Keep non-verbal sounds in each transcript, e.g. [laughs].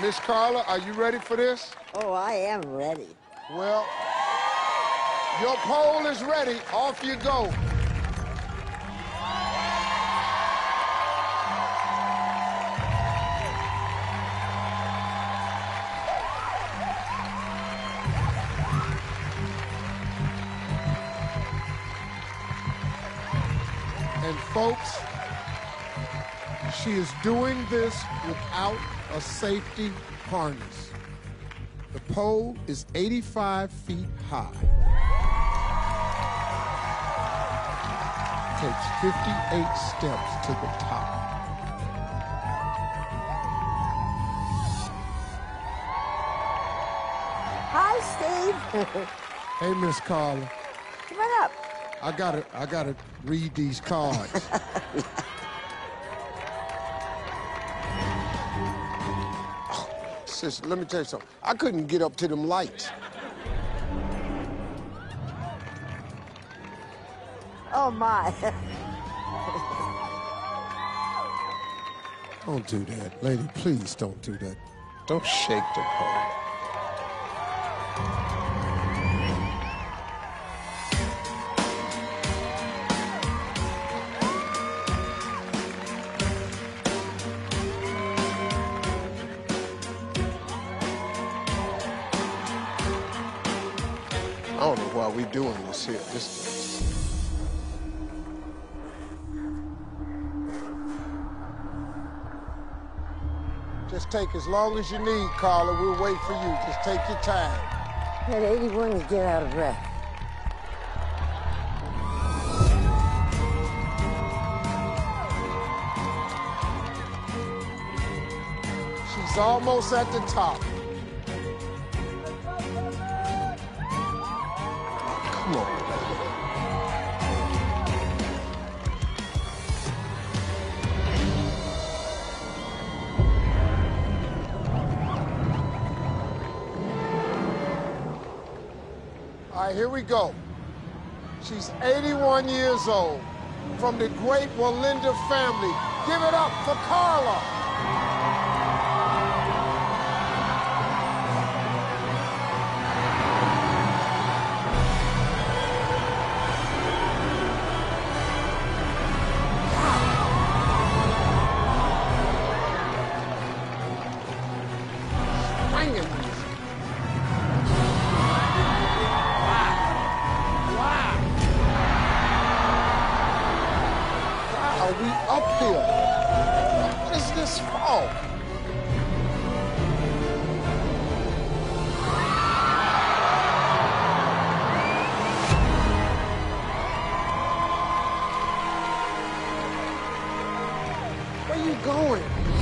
Miss Carla, are you ready for this? Oh, I am ready. Well, your pole is ready. Off you go. And folks, she is doing this without a safety harness. The pole is 85 feet high. Takes 58 steps to the top. Hi, Steve. [laughs] Hey, Miss Carla, Come on up. I gotta, I gotta read these cards. [laughs] Sister, let me tell you something. I couldn't get up to them lights. Oh, my. Don't do that. Lady, please don't do that. Don't shake the pole. I don't know why we're doing this here. This, just take as long as you need, Carla. We'll wait for you. Just take your time. At 81, you get out of breath. She's almost at the top. All right, here we go. She's 81 years old from the great Wallenda family. Give it up for Carla. Why are we up here? What is this for? Where are you going?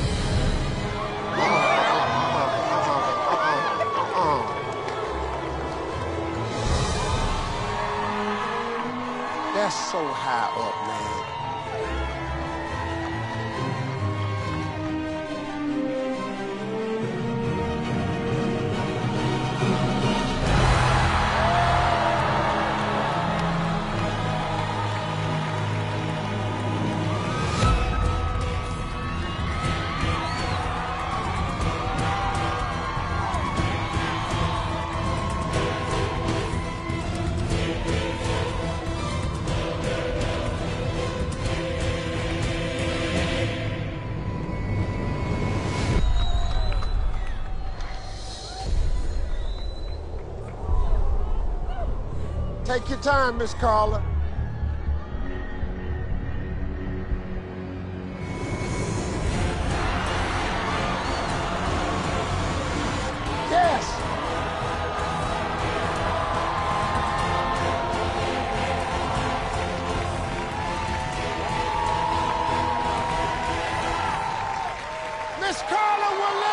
That's so high up, man. Take your time, Miss Carla. Yes, Miss Carla will